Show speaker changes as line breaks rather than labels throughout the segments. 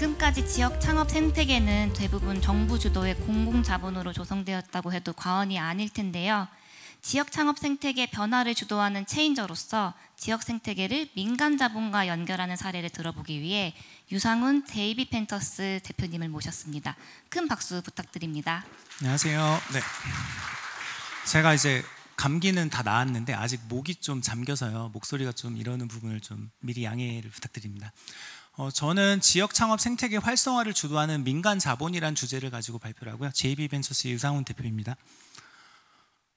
지금까지 지역 창업 생태계는 대부분 정부 주도의 공공 자본으로 조성되었다고 해도 과언이 아닐 텐데요. 지역 창업 생태계 변화를 주도하는 changer로서 지역 생태계를 민간 자본과 연결하는 사례를 들어보기 위해 유상훈 JB 벤처스 대표님을 모셨습니다. 큰 박수 부탁드립니다.
안녕하세요. 네. 제가 이제 감기는 다 나았는데 아직 목이 좀 잠겨서요. 목소리가 좀 이러는 부분을 좀 미리 양해를 부탁드립니다. 어, 저는 지역 창업 생태계 활성화를 주도하는 민간 자본이란 주제를 가지고 발표를 하고요. JB 벤처스 유상훈 대표입니다.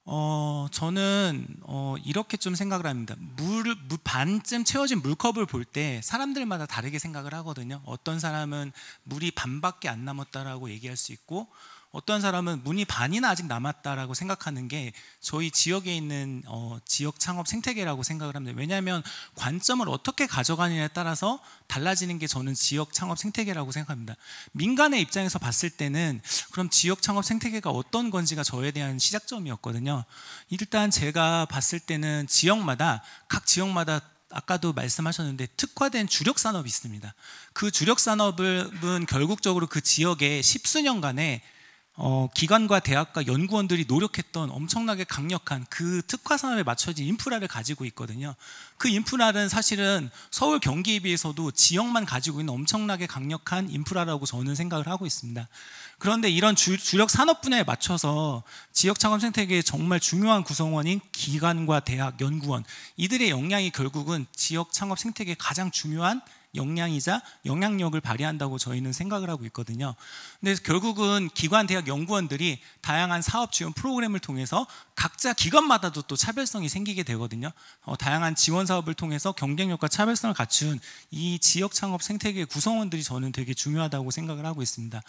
어, 저는 어, 이렇게 좀 생각을 합니다. 물, 물 반쯤 채워진 물컵을 볼 때 사람들마다 다르게 생각을 하거든요. 어떤 사람은 물이 반밖에 안 남았다라고 얘기할 수 있고 어떤 사람은 물이 반이나 아직 남았다라고 생각하는 게 저희 지역에 있는 어, 지역 창업 생태계라고 생각을 합니다. 왜냐하면 관점을 어떻게 가져가느냐에 따라서 달라지는 게 저는 지역 창업 생태계라고 생각합니다. 민간의 입장에서 봤을 때는 그럼 지역 창업 생태계가 어떤 건지가 저에 대한 시작점이었거든요. 일단 제가 봤을 때는 지역마다 각 지역마다 아까도 말씀하셨는데 특화된 주력 산업이 있습니다. 그 주력 산업은 결국적으로 그 지역에 십수년간의 어, 기관과 대학과 연구원들이 노력했던 엄청나게 강력한 그 특화 산업에 맞춰진 인프라를 가지고 있거든요. 그 인프라는 사실은 서울 경기에 비해서도 지역만 가지고 있는 엄청나게 강력한 인프라라고 저는 생각을 하고 있습니다. 그런데 이런 주, 력 산업 분야에 맞춰서 지역 창업 생태계의 정말 중요한 구성원인 기관과 대학, 연구원 이들의 역량이 결국은 지역 창업 생태계의 가장 중요한 역량이자 영향력을 발휘한다고 저희는 생각을 하고 있거든요. 근데 결국은 기관 대학 연구원들이 다양한 사업 지원 프로그램을 통해서 각자 기관마다도 또 차별성이 생기게 되거든요. 어, 다양한 지원 사업을 통해서 경쟁력과 차별성을 갖춘 이 지역 창업 생태계 구성원들이 저는 되게 중요하다고 생각을 하고 있습니다.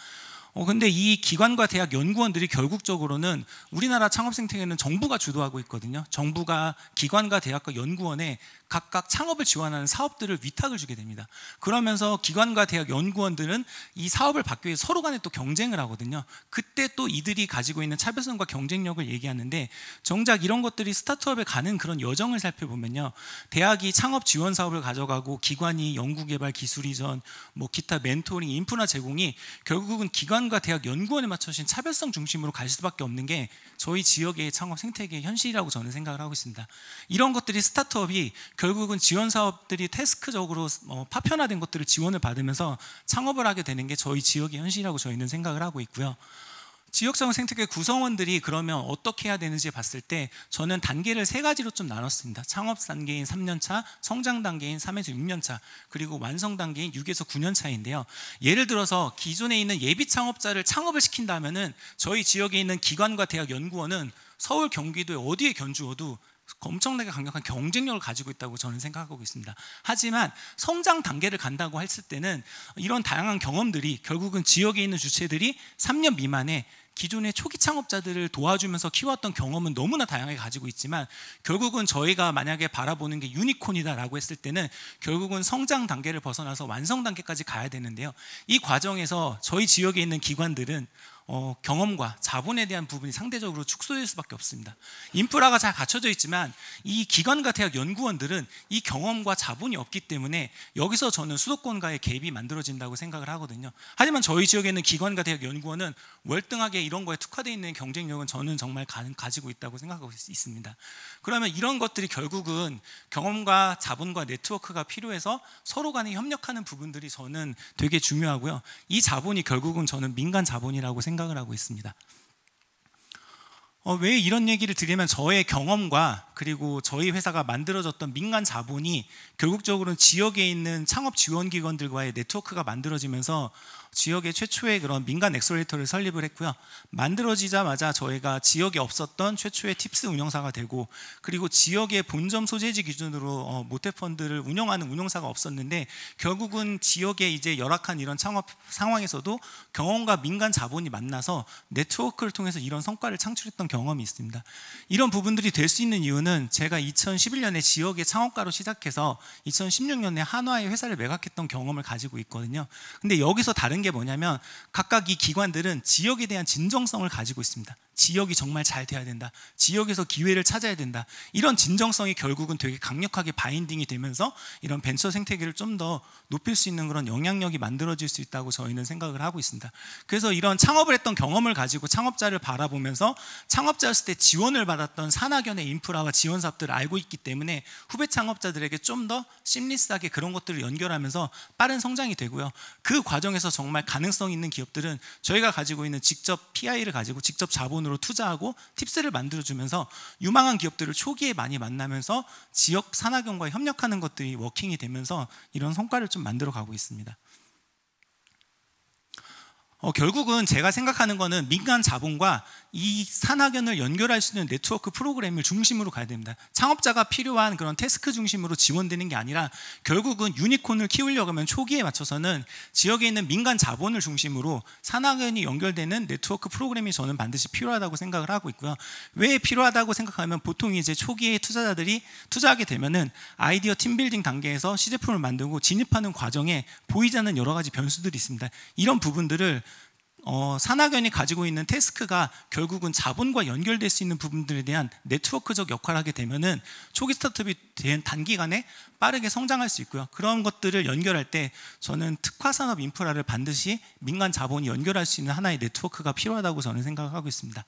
어, 근데 이 기관과 대학 연구원들이 결국적으로는 우리나라 창업 생태계는 정부가 주도하고 있거든요. 정부가 기관과 대학과 연구원에 각각 창업을 지원하는 사업들을 위탁을 주게 됩니다. 그러면서 기관과 대학 연구원들은 이 사업을 받기 위해 서로 간에 또 경쟁을 하거든요. 그때 또 이들이 가지고 있는 차별성과 경쟁력을 얘기하는데 정작 이런 것들이 스타트업에 가는 그런 여정을 살펴보면요. 대학이 창업 지원 사업을 가져가고 기관이 연구개발 기술 이전, 뭐 기타 멘토링, 인프라 제공이 결국은 기관 과 대학 연구원에 맞춰진 차별성 중심으로 갈 수밖에 없는 게 저희 지역의 창업 생태계의 현실이라고 저는 생각을 하고 있습니다. 이런 것들이 스타트업이 결국은 지원 사업들이 태스크적으로 어, 파편화된 것들을 지원을 받으면서 창업을 하게 되는 게 저희 지역의 현실이라고 저희는 생각을 하고 있고요. 지역성 생태계 구성원들이 그러면 어떻게 해야 되는지 봤을 때 저는 단계를 세 가지로 좀 나눴습니다. 창업 단계인 3년차, 성장 단계인 3에서 6년차, 그리고 완성 단계인 6에서 9년차인데요. 예를 들어서 기존에 있는 예비 창업자를 창업을 시킨다면은 저희 지역에 있는 기관과 대학 연구원은 서울 경기도에 어디에 견주어도 엄청나게 강력한 경쟁력을 가지고 있다고 저는 생각하고 있습니다. 하지만 성장 단계를 간다고 했을 때는 이런 다양한 경험들이 결국은 지역에 있는 주체들이 3년 미만에 기존의 초기 창업자들을 도와주면서 키웠던 경험은 너무나 다양하게 가지고 있지만 결국은 저희가 만약에 바라보는 게 유니콘이다라고 했을 때는 결국은 성장 단계를 벗어나서 완성 단계까지 가야 되는데요. 이 과정에서 저희 지역에 있는 기관들은 어, 경험과 자본에 대한 부분이 상대적으로 축소될 수밖에 없습니다. 인프라가 잘 갖춰져 있지만 이 기관과 대학 연구원들은 이 경험과 자본이 없기 때문에 여기서 저는 수도권과의 갭이 만들어진다고 생각을 하거든요. 하지만 저희 지역에 있는 기관과 대학 연구원은 월등하게 이런 거에 특화되어 있는 경쟁력은 저는 정말 가, 지고 있다고 생각하고 있습니다. 그러면 이런 것들이 결국은 경험과 자본과 네트워크가 필요해서 서로 간에 협력하는 부분들이 저는 되게 중요하고요. 이 자본이 결국은 저는 민간 자본이라고 생각합니다. 생각을 하고 있습니다. 어, 왜 이런 얘기를 드리면 저의 경험과 그리고 저희 회사가 만들어졌던 민간 자본이 결국적으로는 지역에 있는 창업 지원 기관들과의 네트워크가 만들어지면서 지역의 최초의 그런 민간 액셀러레이터를 설립을 했고요. 만들어지자마자 저희가 지역에 없었던 최초의 팁스 운영사가 되고 그리고 지역의 본점 소재지 기준으로 어, 모태펀드를 운영하는 운영사가 없었는데 결국은 지역의 이제 열악한 이런 창업 상황에서도 경험과 민간 자본이 만나서 네트워크를 통해서 이런 성과를 창출했던 경험이 있습니다. 이런 부분들이 될 수 있는 이유는 제가 2011년에 지역의 창업가로 시작해서 2016년에 한화의 회사를 매각했던 경험을 가지고 있거든요. 근데 여기서 다른 게게 뭐냐면 각각 이 기관들은 지역에 대한 진정성을 가지고 있습니다. 지역이 정말 잘 돼야 된다. 지역에서 기회를 찾아야 된다. 이런 진정성이 결국은 되게 강력하게 바인딩이 되면서 이런 벤처 생태계를 좀 더 높일 수 있는 그런 영향력이 만들어질 수 있다고 저희는 생각을 하고 있습니다. 그래서 이런 창업을 했던 경험을 가지고 창업자를 바라보면서 창업 자였을 때 지원을 받았던 산학연의 인프라와 지원 사업들을 알고 있기 때문에 후배 창업자들에게 좀 더 심리스하게 그런 것들을 연결하면서 빠른 성장이 되고요. 그 과정에서 정말 가능성 있는 기업들은 저희가 가지고 있는 직접 PI를 가지고 직접 자본으로 투자하고 팁스를 만들어주면서 유망한 기업들을 초기에 많이 만나면서 지역 산학연과 협력하는 것들이 워킹이 되면서 이런 성과를 좀 만들어 가고 있습니다. 어, 결국은 제가 생각하는 거는 민간 자본과 이 산학연을 연결할 수 있는 네트워크 프로그램을 중심으로 가야 됩니다. 창업자가 필요한 그런 태스크 중심으로 지원되는 게 아니라 결국은 유니콘을 키우려고 하면 초기에 맞춰서는 지역에 있는 민간 자본을 중심으로 산학연이 연결되는 네트워크 프로그램이 저는 반드시 필요하다고 생각을 하고 있고요. 왜 필요하다고 생각하면 보통 이제 초기에 투자자들이 투자하게 되면은 아이디어 팀빌딩 단계에서 시제품을 만들고 진입하는 과정에 보이지 않는 여러 가지 변수들이 있습니다. 이런 부분들을 어, 산학연이 가지고 있는 태스크가 결국은 자본과 연결될 수 있는 부분들에 대한 네트워크적 역할을 하게 되면은 초기 스타트업이 된 단기간에 빠르게 성장할 수 있고요. 그런 것들을 연결할 때 저는 특화 산업 인프라를 반드시 민간 자본이 연결할 수 있는 하나의 네트워크가 필요하다고 저는 생각하고 있습니다.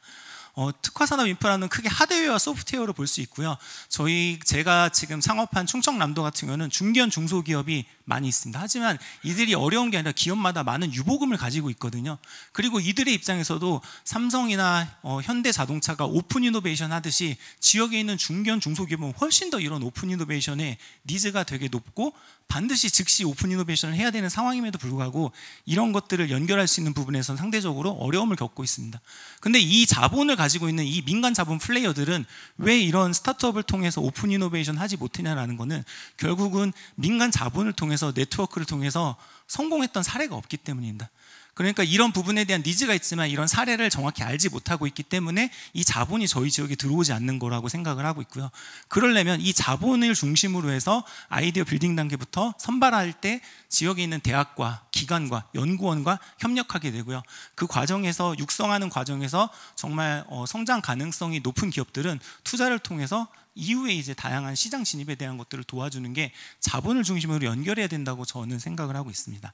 어, 특화 산업 인프라는 크게 하드웨어와 소프트웨어로 볼 수 있고요. 저희 제가 지금 창업한 충청남도 같은 경우는 중견 중소기업이 많이 있습니다. 하지만 이들이 어려운 게 아니라 기업마다 많은 유보금을 가지고 있거든요. 그리고 이들의 입장에서도 삼성이나 어, 현대자동차가 open innovation 하듯이 지역에 있는 중견 중소기업은 훨씬 더 이런 open innovation에 needs가 되게 높고 반드시 즉시 open innovation을 해야 되는 상황임에도 불구하고 이런 것들을 연결할 수 있는 부분에서는 상대적으로 어려움을 겪고 있습니다. 근데 이 자본을 가지고 있는 이 민간 자본 플레이어들은 왜 이런 스타트업을 통해서 open innovation 하지 못했냐라는 거는 결국은 민간 자본을 통해서 네트워크를 통해서 성공했던 사례가 없기 때문입니다. 그러니까 이런 부분에 대한 needs가 있지만 이런 사례를 정확히 알지 못하고 있기 때문에 이 자본이 저희 지역에 들어오지 않는 거라고 생각을 하고 있고요. 그러려면 이 자본을 중심으로 해서 아이디어 빌딩 단계부터 선발할 때 지역에 있는 대학과 기관과 연구원과 협력하게 되고요. 그 과정에서 육성하는 과정에서 정말 어, 성장 가능성이 높은 기업들은 투자를 통해서 이후에 이제 다양한 시장 진입에 대한 것들을 도와주는 게 자본을 중심으로 연결해야 된다고 저는 생각을 하고 있습니다.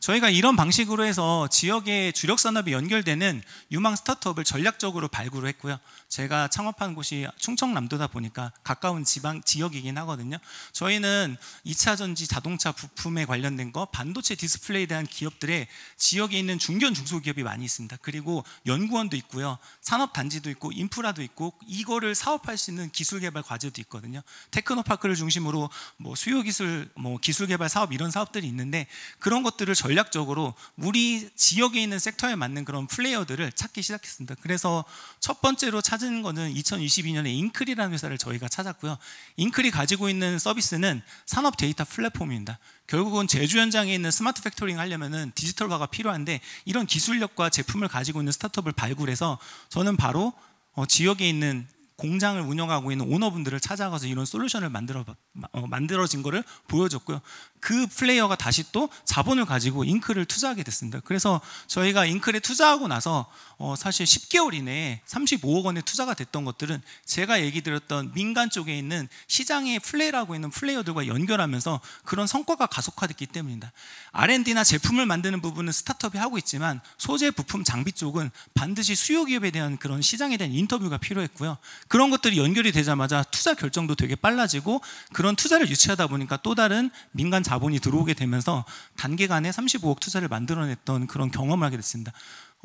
저희가 이런 방식으로 해서 지역의 주력 산업이 연결되는 유망 스타트업을 전략적으로 발굴을 했고요. 제가 창업한 곳이 충청남도다 보니까 가까운 지방 지역이긴 하거든요. 저희는 2차 전지 자동차 부품에 관련된 거, 반도체 디스플레이에 대한 기업들의 지역에 있는 중견 중소기업이 많이 있습니다. 그리고 연구원도 있고요. 산업 단지도 있고 인프라도 있고 이거를 사업할 수 있는 기술 개발 과제도 있거든요. 테크노파크를 중심으로 뭐 수요 기술, 뭐 기술 개발 사업 이런 사업들이 있는데 그런 것들을 전략적으로 우리 지역에 있는 섹터에 맞는 그런 플레이어들을 찾기 시작했습니다. 그래서 첫 번째로 찾은 거는 2022년에 인클이라는 회사를 저희가 찾았고요. 인클이 가지고 있는 서비스는 산업 데이터 플랫폼입니다. 결국은 제조 현장에 있는 smart factory 하려면은 디지털화가 필요한데 이런 기술력과 제품을 가지고 있는 스타트업을 발굴해서 저는 바로 어, 지역에 있는 공장을 운영하고 있는 오너분들을 찾아가서 이런 솔루션을 만들어 어, 만들어진 거를 보여줬고요. 그 플레이어가 다시 또 자본을 가지고 잉크를 투자하게 됐습니다. 그래서 저희가 잉크에 투자하고 나서 어, 사실 10개월 이내에 35억 원의 투자가 됐던 것들은 제가 얘기 드렸던 민간 쪽에 있는 시장에 플레이하고 있는 플레이어들과 연결하면서 그런 성과가 가속화됐기 때문입니다. R&D나 제품을 만드는 부분은 스타트업이 하고 있지만 소재, 부품, 장비 쪽은 반드시 수요 기업에 대한 그런 시장에 대한 인터뷰가 필요했고요. 그런 것들이 연결이 되자마자 투자 결정도 되게 빨라지고 그런 투자를 유치하다 보니까 또 다른 민간 자본 이 들어오게 되면서 단기간에 35억 투자를 만들어냈던 그런 경험을 하게 됐습니다.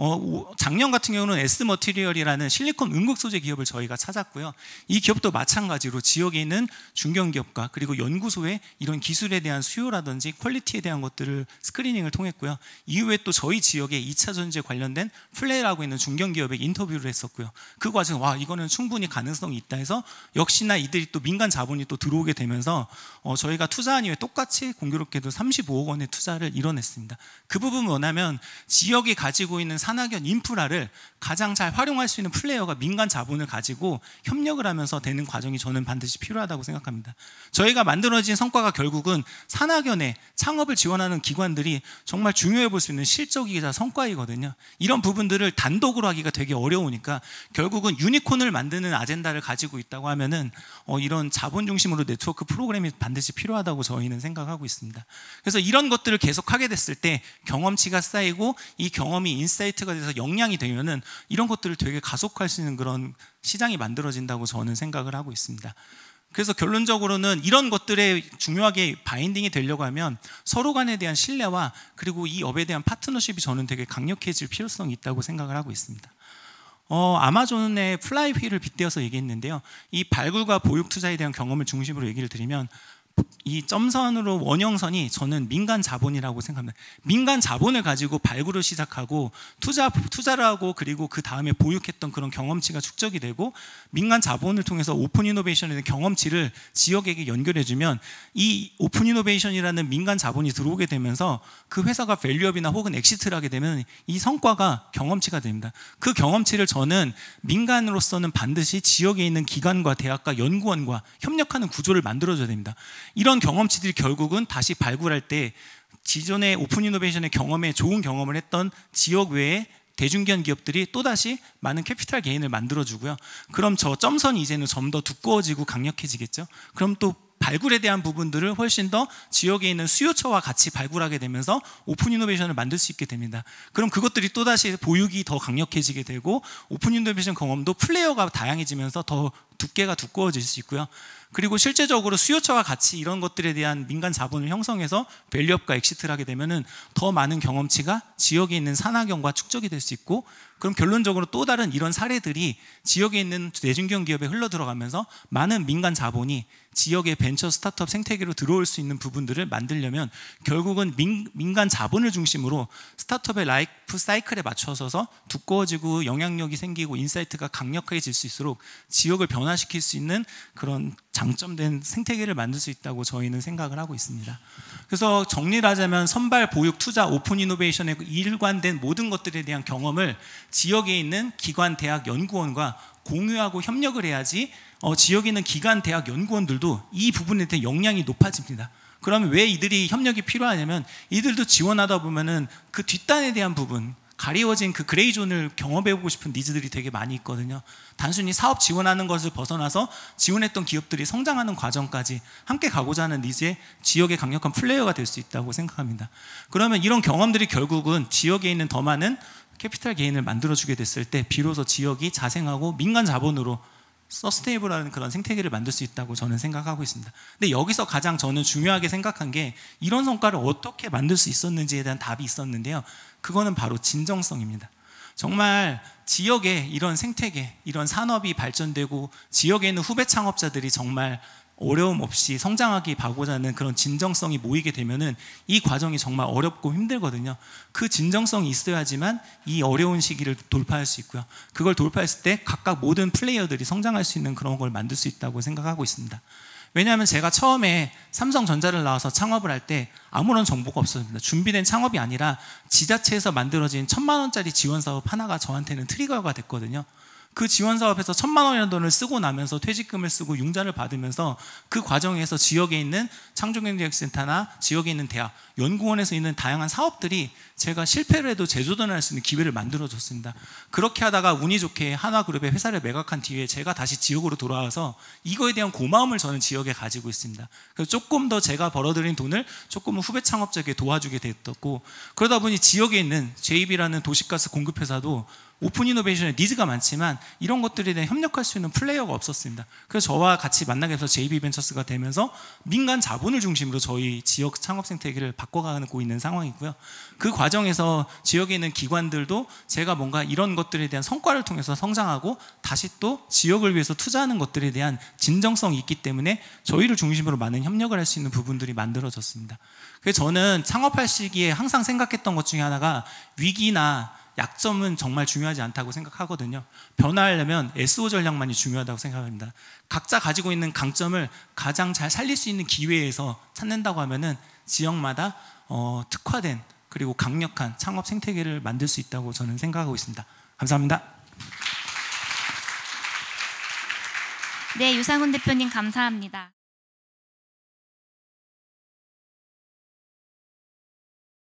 어, 작년 같은 경우는 S 머티리얼이라는 실리콘 음극 소재 기업을 저희가 찾았고요. 이 기업도 마찬가지로 지역에 있는 중견 기업과 그리고 연구소에 이런 기술에 대한 수요라든지 quality에 대한 것들을 screening을 통했고요. 이후에 또 저희 지역에 2차 전지에 관련된 플레이하고 있는 중견 기업에 인터뷰를 했었고요. 그 과정 와 이거는 충분히 가능성이 있다 해서 역시나 이들이 또 민간 자본이 또 들어오게 되면서 어, 저희가 투자한 이후에 똑같이 공교롭게도 35억 원의 투자를 이뤄냈습니다. 그 부분 뭐냐면 지역이 가지고 있는 산 산학연 인프라를 가장 잘 활용할 수 있는 플레이어가 민간 자본을 가지고 협력을 하면서 되는 과정이 저는 반드시 필요하다고 생각합니다. 저희가 만들어진 성과가 결국은 산학연의 창업을 지원하는 기관들이 정말 중요해 볼 수 있는 실적이자 성과이거든요. 이런 부분들을 단독으로 하기가 되게 어려우니까 결국은 유니콘을 만드는 아젠다를 가지고 있다고 하면은 어, 이런 자본 중심으로 네트워크 프로그램이 반드시 필요하다고 저희는 생각하고 있습니다. 그래서 이런 것들을 계속 하게 됐을 때 경험치가 쌓이고 이 경험이 insight가 돼서 역량이 되면은 이런 것들을 되게 가속할 수 있는 그런 시장이 만들어진다고 저는 생각을 하고 있습니다. 그래서 결론적으로는 이런 것들에 중요하게 binding이 되려고 하면 서로 간에 대한 신뢰와 그리고 이 업에 대한 파트너십이 저는 되게 강력해질 필요성이 있다고 생각을 하고 있습니다. 어, 아마존의 flywheel을 빗대어서 얘기했는데요. 이 발굴과 보육 투자에 대한 경험을 중심으로 얘기를 드리면 이 점선으로 원형선이 저는 민간 자본이라고 생각합니다. 민간 자본을 가지고 발굴을 시작하고 투자 투자를 하고 그리고 그 다음에 보육했던 그런 경험치가 축적이 되고 민간 자본을 통해서 open innovation에 대한 경험치를 지역에게 연결해 주면 이 open innovation이라는 민간 자본이 들어오게 되면서 그 회사가 value-up이나 혹은 exit를 하게 되면 이 성과가 경험치가 됩니다. 그 경험치를 저는 민간으로서는 반드시 지역에 있는 기관과 대학과 연구원과 협력하는 구조를 만들어 줘야 됩니다. 이런 경험치들이 결국은 다시 발굴할 때 기존의 open innovation의 경험에 좋은 경험을 했던 지역 외에 대중견 기업들이 또다시 많은 capital gain을 만들어주고요. 그럼 저 점선이 이제는 좀 더 두꺼워지고 강력해지겠죠. 그럼 또 발굴에 대한 부분들을 훨씬 더 지역에 있는 수요처와 같이 발굴하게 되면서 open innovation을 만들 수 있게 됩니다. 그럼 그것들이 또다시 보육이 더 강력해지게 되고 open innovation 경험도 플레이어가 다양해지면서 더 두께가 두꺼워질 수 있고요. 그리고 실제적으로 수요처와 같이 이런 것들에 대한 민간 자본을 형성해서 value-up과 exit를 하게 되면은 더 많은 경험치가 지역에 있는 산학연과 축적이 될 수 있고 그럼 결론적으로 또 다른 이런 사례들이 지역에 있는 대중견 기업에 흘러 들어가면서 많은 민간 자본이 지역의 벤처 스타트업 생태계로 들어올 수 있는 부분들을 만들려면 결국은 민, 민간 자본을 중심으로 스타트업의 라이프 사이클에 맞춰서서 두꺼워지고 영향력이 생기고 insight가 강력해질 수 있도록 지역을 변화시킬 수 있는 그런 장점된 생태계를 만들 수 있다고 저희는 생각을 하고 있습니다. 그래서 정리를 하자면 선발, 보육, 투자, open innovation에 일관된 모든 것들에 대한 경험을 지역에 있는 기관, 대학, 연구원과 공유하고 협력을 해야지 어, 지역에 있는 기관, 대학, 연구원들도 이 부분에 대한 역량이 높아집니다. 그러면 왜 이들이 협력이 필요하냐면 이들도 지원하다 보면은 그 뒷단에 대한 부분, 가리워진 그 gray zone을 경험해보고 싶은 needs들이 되게 많이 있거든요. 단순히 사업 지원하는 것을 벗어나서 지원했던 기업들이 성장하는 과정까지 함께 가고자 하는 needs의 지역의 강력한 플레이어가 될 수 있다고 생각합니다. 그러면 이런 경험들이 결국은 지역에 있는 더 많은 capital gain을 만들어주게 됐을 때 비로소 지역이 자생하고 민간 자본으로 서스테이블한 그런 생태계를 만들 수 있다고 저는 생각하고 있습니다. 근데 여기서 가장 저는 중요하게 생각한 게 이런 성과를 어떻게 만들 수 있었는지에 대한 답이 있었는데요. 그거는 바로 진정성입니다. 정말 지역에 이런 생태계, 이런 산업이 발전되고 지역에 있는 후배 창업자들이 정말 어려움 없이 성장하기 바고자 하는 그런 진정성이 모이게 되면은 이 과정이 정말 어렵고 힘들거든요. 그 진정성이 있어야지만 이 어려운 시기를 돌파할 수 있고요. 그걸 돌파했을 때 각각 모든 플레이어들이 성장할 수 있는 그런 걸 만들 수 있다고 생각하고 있습니다. 왜냐하면 제가 처음에 삼성전자를 나와서 창업을 할 때 아무런 정보가 없었습니다. 준비된 창업이 아니라 지자체에서 만들어진 천만 원짜리 지원 사업 하나가 저한테는 트리거가 됐거든요. 그 지원 사업에서 천만 원이라는 돈을 쓰고 나면서 퇴직금을 쓰고 융자를 받으면서 그 과정에서 지역에 있는 창조경제센터나 지역에 있는 대학, 연구원에서 있는 다양한 사업들이 제가 실패를 해도 재조전할 수 있는 기회를 만들어 줬습니다. 그렇게 하다가 운이 좋게 하나그룹의 회사를 매각한 뒤에 제가 다시 지역으로 돌아와서 이거에 대한 고마움을 저는 지역에 가지고 있습니다. 그래서 조금 더 제가 벌어들인 돈을 조금은 후배 창업자에게 도와주게 됐고 그러다 보니 지역에 있는 JB라는 도시가스 공급회사도 open innovation에 needs가 많지만 이런 것들에 대해 협력할 수 있는 플레이어가 없었습니다. 그래서 저와 같이 만나게 돼서 JB벤처스가 되면서 민간 자본을 중심으로 저희 지역 창업 생태계를 바꿔가고 있는 상황이고요. 그 과정에서 지역에 있는 기관들도 제가 뭔가 이런 것들에 대한 성과를 통해서 성장하고 다시 또 지역을 위해서 투자하는 것들에 대한 진정성이 있기 때문에 저희를 중심으로 많은 협력을 할 수 있는 부분들이 만들어졌습니다. 그래서 저는 창업할 시기에 항상 생각했던 것 중에 하나가 위기나 약점은 정말 중요하지 않다고 생각하거든요. 변화하려면 SO 전략만이 중요하다고 생각합니다. 각자 가지고 있는 강점을 가장 잘 살릴 수 있는 기회에서 찾는다고 하면은 지역마다 어, 특화된 그리고 강력한 창업 생태계를 만들 수 있다고 저는 생각하고 있습니다. 감사합니다.
네, 유상훈 대표님 감사합니다.